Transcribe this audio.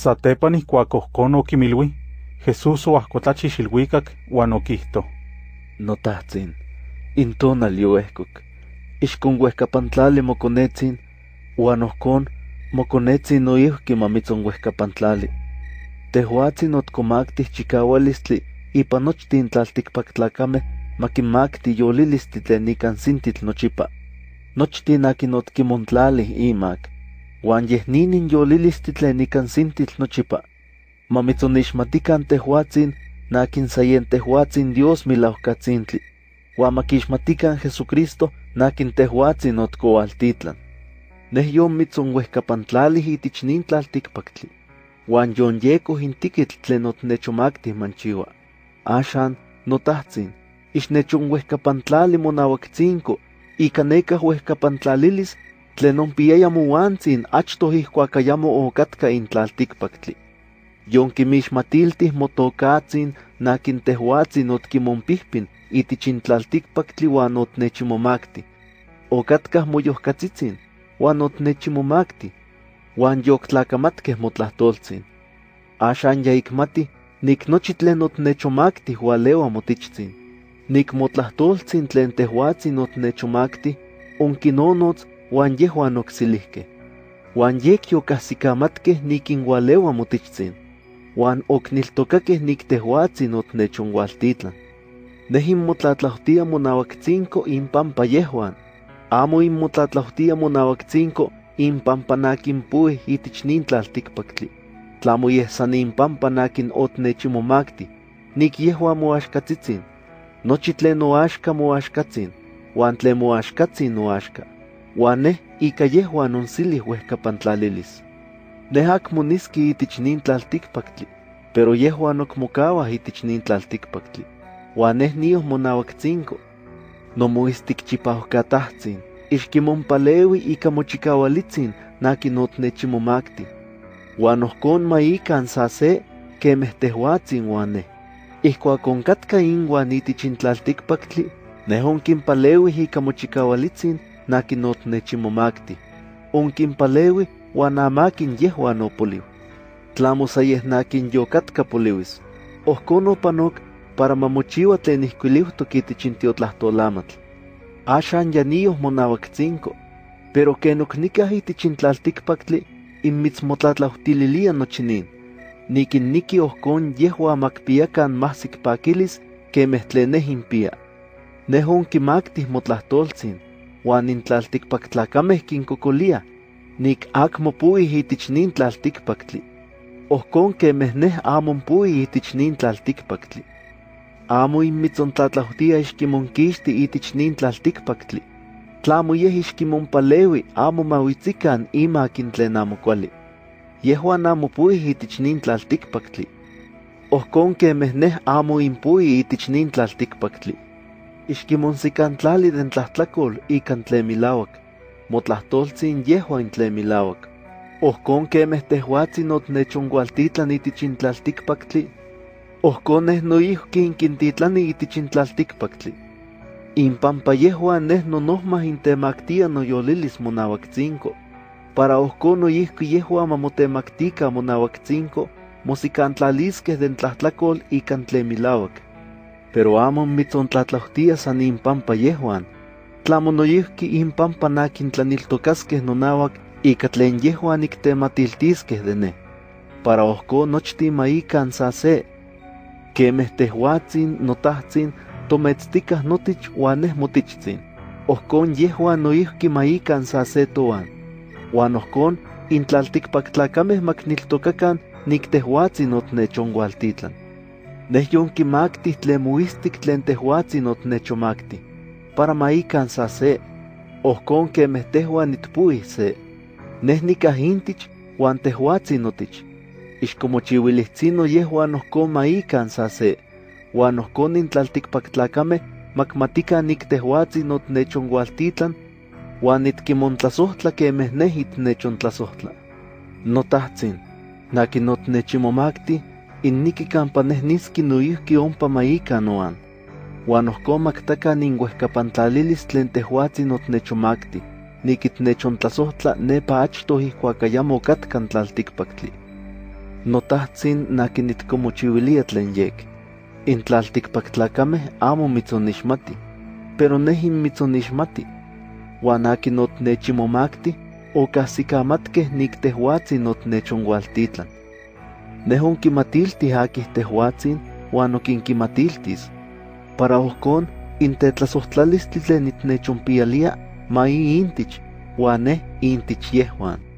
Satepan ihkuak ohkon okimilui, Jesús oahkotlachix ilhuikak uan intonal yoehkok, ixkon uehkapantlali mokonetzin, uan ohkon mokonetzin noihki mamitzon uehkapantlali. Tehuatzin otkomaktih chikaualistli ipan tlaltikpaktlakame makimakti yolilistli nochipa. Nochtin imak, uan yeh ninin yolilistli tlen ikan sintitl nochipa. Mamitzonixmatikan tehuatzin nakin sayen tehuatzin Dios milaukatzintli, uan makixmatikan Jesucristo nakin tehuatzin otkoaltitlan. Neh yon mitzon uehkapantlalih itich nin tlaltikpaktli, uan yon yekoh intikitl tlen otnechomaktih manchiwa. Axan, notahtsin, ixnechon uehkapantlali monauaktzinko, ika nekah uehkapantlalilis tlen onpiaya moantsin achtoh ihkuak ayamo okatka in tlaltikpaktli. Yon kimixmatiltih motokatzin nakin tehuatzin otkimonpihpin itich in tlaltikpaktli uan otnechimomakti. Okatkah moyohkatzitzin, uan otnechimomakti, uan yoktlaakamatkeh motlahtoltzin. Axan ya ikmati, nik nochi tlen otnechomakti ualewa motichtzin. Nik motlahtoltzin tlen tehuatzin otnechomakti, onkinonotz uan yehuan oksilihkeh. Uan yek yokahsikamatkeh nikin ualewa motichtzin. Uan okniltokakeh nik tehuatzin otnechonwaltitlan. Neh inmotlatlautia monauaktzinko inpampa yehuan, amo inmotlatlautia monauaktzinko inpampa nakin puih itich nin tlaltikpaktli. Tlamo yeh san inpampa nakin otnechimomakti, nik yehuan moaxkatzitzin. Nochi tlen oaxka moaxkatzin, uan tlen moaxkatzin oaxka. Uan neh ika yehuan onsilih uehkapantlalilis. Neh akmo niski itich nin pero yehuan okmokawah itich nin tlaltikpaktli. Uan neh nioh monauaktzinko. Nomoistikchipauhkatahtsin, ixkimonpalewi ika mochikaualitzin nakin otnechimomakti. Uan ohkon ma ikan sa se, kemeh tehuatzin uan neh. Ihkuak onkatka inguan itich in tlaltikpaktli, neh onkinpalewi ika mochikaualitzin nakin otnechimomakti. Onkinpalewi uan amakin yehuan opoliw. Tlamo sa yeh nakin yokatka poliwis. Ohkon opanok para mamochiwa tlen ihkuiliuhtok itich in tiotlahtoolamatl. Axan pero ken oknikah itich in tlaltikpaktli, inmitzmotlatlauhtililia nochi nin. Nikinniki ohkon yehua makpiakan mahsik pakilis kemeh tlen neh impia. Neh onkimaktih motlahtoltzin, uan in tlaltikpaktlakameh kinkokolia, nik akmo puih itich nin tlaltikpaktli. Ohkon kemeh neh amon puih itich nin tlaltikpaktli. Amo inmitzontlatlautia ixkimonkixti itich nin tlaltikpaktli. Tlamo yeh ixkimonpalewi amo mawitzikan imakin tlen amo kuali. Yehuan amo puih itich nin tlaltikpaktli. Ohkon kemeh neh amo impui itich nin. Ixkimonsikantlali den tlahtlakol ikan tlen milauak. Motlahtoltzin yehuan tlen milauak. Ohkon kemeh tehuatzin otnechonkualtitlan itich in tlaltikpaktli, ohkon neh noihki inkintitlani itich in tlaltikpaktli. Inpampa yehuan neh nonohmah intemaktia noyolilis monauaktzinko, para ohkon noihki yehuan ma motemaktika monauaktzinko, mosikantlaliskeh den tlahtlakol ikan tlen milauak. Pero amo mitzontlatlautia san inpampa yehuan, tlamo noihki inpampa nakin tlaniltokaskeh nonauak ika tlen yehuan iktematiltiskeh de neh. Para ohkon nochtin ma ikan sa se, kemeh tehuatzin notahtsin tometztikah notich uan neh motichtzin. Ohkon yehuan noihki ma ikan sa se toan. Uan ohkon in tlaltikpaktlakameh makniltokakan nik tehuatzin otnechonkualtitlan. Neh yonkimaktih tlen muistik tlen tehuatzin otnechomakti, para ma ikan sa se. Ohkon kemeh tehuan nitpuih se. Neh nikah intich uan tehuatzin notich. Ixkomochiuilihtsino yehuan ohkon ma ikan sa se, uan ohkon in tlaltikpaktlakameh makmatikan nik tehuatzin otnechonkualtitlan, uan nitkimontlasohtla kemeh neh itnechontlasohtla. Notahtsin, nakin niski noihki ompa ma ikan noan. Uan ohkon maktakan inhuehkapantlalilis tlen tehuatzin otnechomakti, nikitnechontlasohtla nepa achtoh ihkuak ayamo okatkan tlaltikpaktli. Notahtsin naki nitkomochiwilia tlen yek. In tlaltikpaktlakame amo mitzonixmati, pero nehin mitzonixmati. Wan aki notnechimomakti, okahsikamatke niktehuatsin notnechonwaltitlan. Nehon kimatilti akih tehuatsin, wan okinkimatiltis. Para ohkon, intetlasohtlalistli tlen nitnechonpialia, ma intich, wan ne intich yehuan.